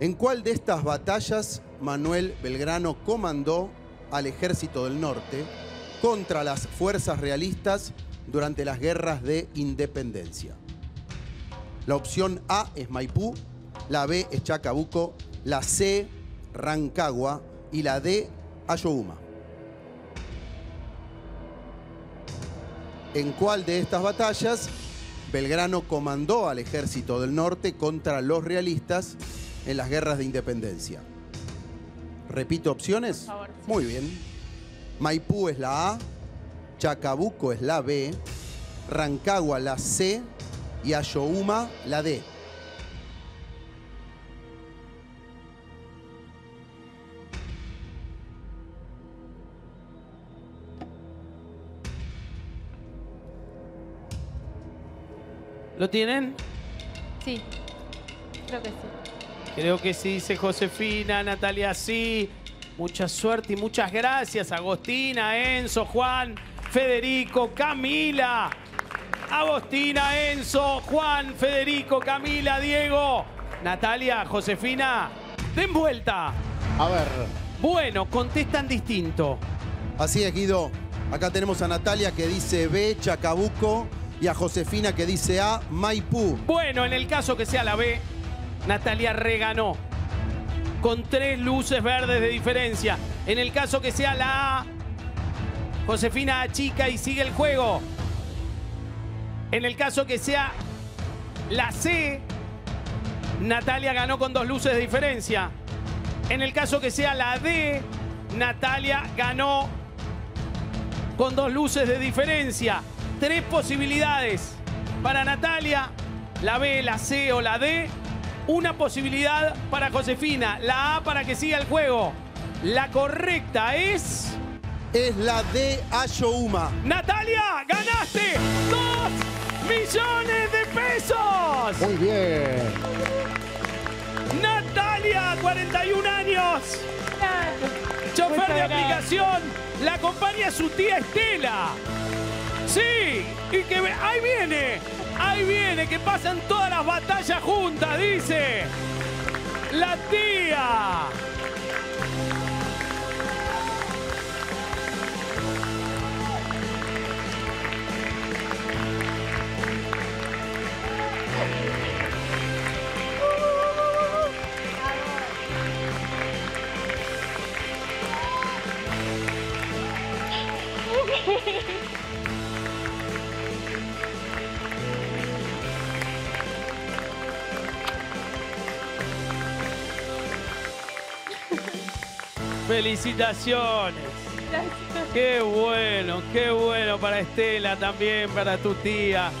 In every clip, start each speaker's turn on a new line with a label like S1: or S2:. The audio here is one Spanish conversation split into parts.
S1: ¿En cuál de estas batallas Manuel Belgrano comandó al ejército del norte contra las fuerzas realistas durante las guerras de independencia? La opción A es Maipú, la B es Chacabuco, la C, Rancagua y la D, Ayohuma. ¿En cuál de estas batallas Belgrano comandó al ejército del norte contra los realistas en las guerras de independencia? Repito opciones.
S2: Por favor, sí.
S1: Muy bien. Maipú es la A, Chacabuco es la B, Rancagua la C y Ayohuma la D.
S3: ¿Lo tienen?
S2: Sí, creo que sí.
S3: Creo que sí, dice Josefina, Natalia sí. Mucha suerte y muchas gracias, Agostina, Enzo, Juan, Federico, Camila. Agostina, Enzo, Juan, Federico, Camila, Diego, Natalia, Josefina. Den vuelta.
S4: A ver,
S3: Bueno, contestan distinto.
S1: Así es, Guido. Acá tenemos a Natalia que dice B, Chacabuco, y a Josefina que dice A, Maipú.
S3: Bueno, en el caso que sea la B, Natalia reganó. Con tres luces verdes de diferencia. En el caso que sea la A, Josefina achica y sigue el juego. En el caso que sea la C, Natalia ganó con dos luces de diferencia. En el caso que sea la D, Natalia ganó con dos luces de diferencia. Tres posibilidades para Natalia, la B, la C o la D. Una posibilidad para Josefina, la A para que siga el juego. La correcta es...
S1: Es la D, Ayohuma.
S3: Natalia, ganaste dos millones de pesos.
S4: muy bien.
S3: Natalia, 41 años. Chofer de aplicación, la acompaña su tía Estela. Sí, y que ahí viene, ahí viene, que pasan todas las batallas juntas, dice. La tía. Felicitaciones.
S2: Gracias.
S3: Qué bueno, qué bueno para Estela también, para tu tía.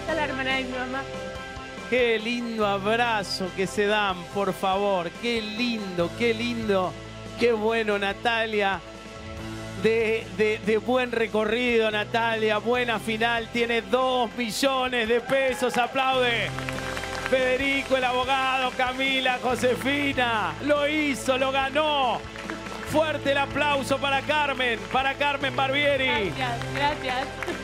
S2: Esta es la hermana de mi mamá.
S3: Qué lindo abrazo que se dan, por favor. Qué lindo, qué lindo. Qué bueno, Natalia. De, de- de buen recorrido, Natalia. Buena final. Tiene dos millones de pesos. Aplaude. Federico, el abogado, Camila, Josefina. Lo hizo, lo ganó. Fuerte el aplauso para Carmen, para Carmen Barbieri.
S2: Gracias, gracias.